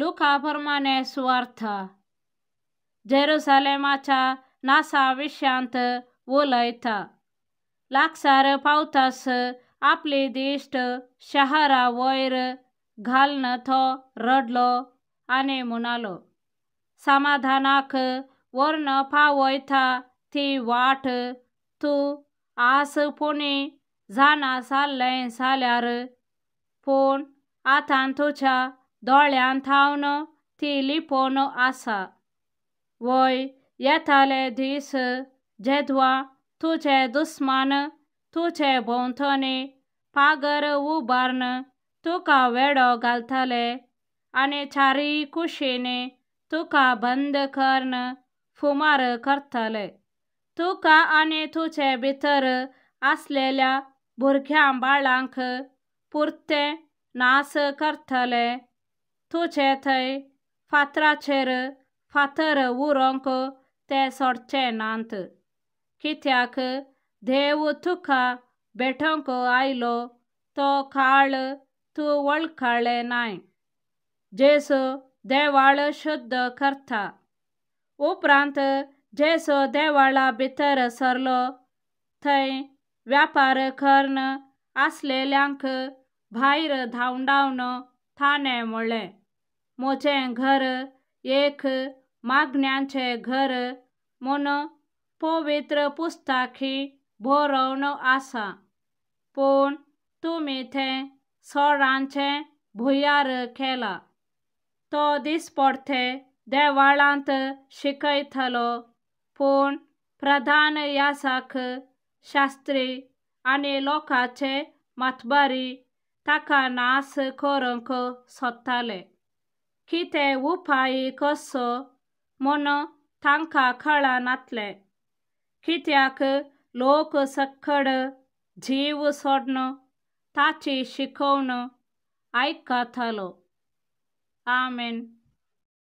लुकाप्रमाणे स्वार्थ जेरुसालेमाच्या नासा विषयांत उलयता लागसार पावतास आपली दिश्ट शहरा वयर घालन तो रडलो आनी म्हणालो समाधानाक वर्ण पावयता ती वाट तूं आस पुणी जाणा साल्लें जाल्यार पूण आतां तुज्या दोळ्यान थावन ती लिपोवन आसा. वय येताले दीस जेदवा तुजे दुस्मान तुजे भोंवतणी पागर उबारन तुका वेडो घालतले. आनी चारी कुशीने तुका बंद करन फुमार करतले. तुका आनी तुजे भितर आसलेल्या भुरग्यां बाळांक पुरते नास करतले. तुजे थंय फातराचेर फातर उरोंक ते सोडचे नात। कित्याक? देव तुका भेटोंक आयलो तो काळ तूं वळखले नाय। जेसू देवाळ शुद्ध करता। उपरांत जेसू देवाळा भितर सरलो थंय व्यापार करन आसलेल्यांक भायर धांवडावन ताणें म्हणलें म्हजें घर एक मागण्यांचें घर म्हूण पवित्र पुस्ताकी बरोवन आसा. पूण तुमी तें सोडांचें भुयार केला. तो दिसपडते देवाळांत शिकयतलो पूण प्रधान यासाक शास्त्री आनी लोकांचे मातबारी ताका नास करूंक सोदताले. कितें उपाय कसो म्हूण तांकां कळनातलें कित्याक लोक सकड जीव सोडन ताची शिकोवन आयकतालो आमेन